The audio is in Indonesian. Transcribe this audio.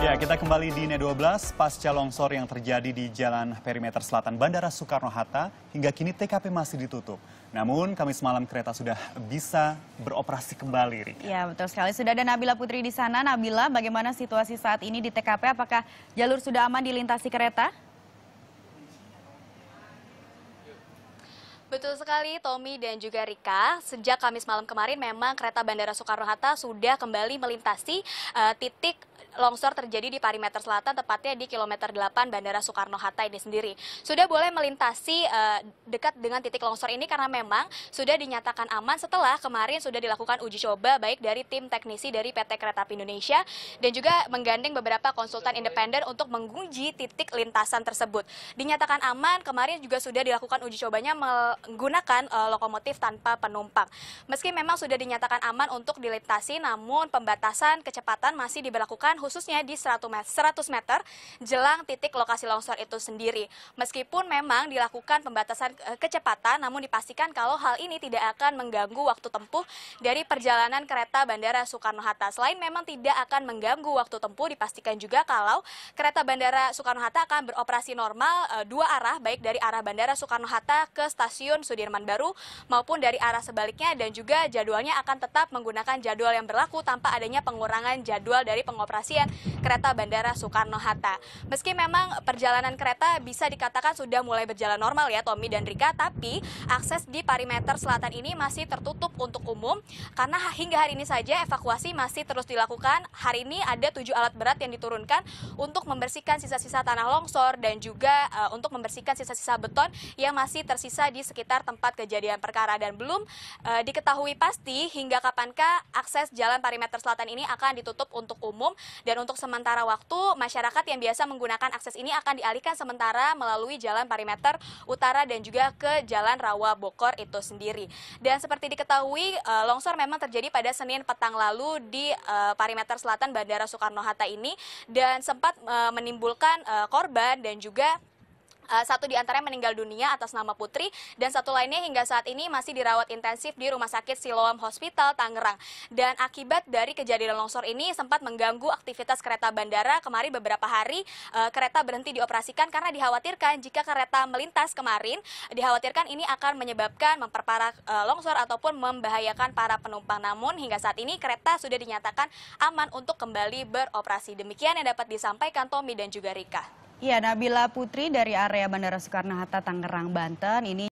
Ya, kita kembali di NE12 pasca longsor yang terjadi di Jalan Perimeter Selatan Bandara Soekarno-Hatta hingga kini TKP masih ditutup. Namun Kamis malam kereta sudah bisa beroperasi kembali, Rika. Ya, betul sekali. Sudah ada Nabila Putri di sana. Nabila, bagaimana situasi saat ini di TKP? Apakah jalur sudah aman dilintasi kereta? Betul sekali Tommy dan juga Rika. Sejak Kamis malam kemarin memang kereta Bandara Soekarno-Hatta sudah kembali melintasi uh, titik longsor terjadi di perimeter selatan tepatnya di kilometer 8 Bandara Soekarno-Hatta ini sendiri. Sudah boleh melintasi uh, dekat dengan titik longsor ini karena memang sudah dinyatakan aman setelah kemarin sudah dilakukan uji coba baik dari tim teknisi dari PT Kereta Api Indonesia dan juga menggandeng beberapa konsultan independen untuk menguji titik lintasan tersebut. Dinyatakan aman, kemarin juga sudah dilakukan uji cobanya menggunakan uh, lokomotif tanpa penumpang. Meski memang sudah dinyatakan aman untuk dilintasi, namun pembatasan kecepatan masih diberlakukan khususnya di 100 meter jelang titik lokasi longsor itu sendiri. Meskipun memang dilakukan pembatasan eh, kecepatan, namun dipastikan kalau hal ini tidak akan mengganggu waktu tempuh dari perjalanan kereta Bandara Soekarno-Hatta. Selain memang tidak akan mengganggu waktu tempuh, dipastikan juga kalau kereta Bandara Soekarno-Hatta akan beroperasi normal eh, dua arah, baik dari arah Bandara Soekarno-Hatta ke stasiun Sudirman Baru maupun dari arah sebaliknya dan juga jadwalnya akan tetap menggunakan jadwal yang berlaku tanpa adanya pengurangan jadwal dari pengoperasian kereta Bandara Soekarno-Hatta. Meski memang perjalanan kereta bisa dikatakan sudah mulai berjalan normal ya Tommy dan Rika, tapi akses di perimeter selatan ini masih tertutup untuk umum karena hingga hari ini saja evakuasi masih terus dilakukan. Hari ini ada tujuh alat berat yang diturunkan untuk membersihkan sisa-sisa tanah longsor dan juga uh, untuk membersihkan sisa-sisa beton yang masih tersisa di sekitar tempat kejadian perkara dan belum uh, diketahui pasti hingga kapankah akses jalan perimeter selatan ini akan ditutup untuk umum dan untuk sementara waktu, masyarakat yang biasa menggunakan akses ini akan dialihkan sementara melalui jalan perimeter utara dan juga ke jalan Rawa Bogor itu sendiri. Dan seperti diketahui, eh, longsor memang terjadi pada Senin petang lalu di eh, perimeter selatan Bandara Soekarno-Hatta ini dan sempat eh, menimbulkan korban dan juga Uh, satu di antaranya meninggal dunia atas nama Putri dan satu lainnya hingga saat ini masih dirawat intensif di Rumah Sakit Siloam Hospital Tangerang. Dan akibat dari kejadian longsor ini sempat mengganggu aktivitas kereta bandara. Kemarin beberapa hari uh, kereta berhenti dioperasikan karena dikhawatirkan jika kereta melintas kemarin dikhawatirkan ini akan menyebabkan memperparah uh, longsor ataupun membahayakan para penumpang. Namun hingga saat ini kereta sudah dinyatakan aman untuk kembali beroperasi. Demikian yang dapat disampaikan Tommy dan juga Rika. Iya, Nabila Putri dari area Bandara Soekarno-Hatta, Tangerang, Banten. Ini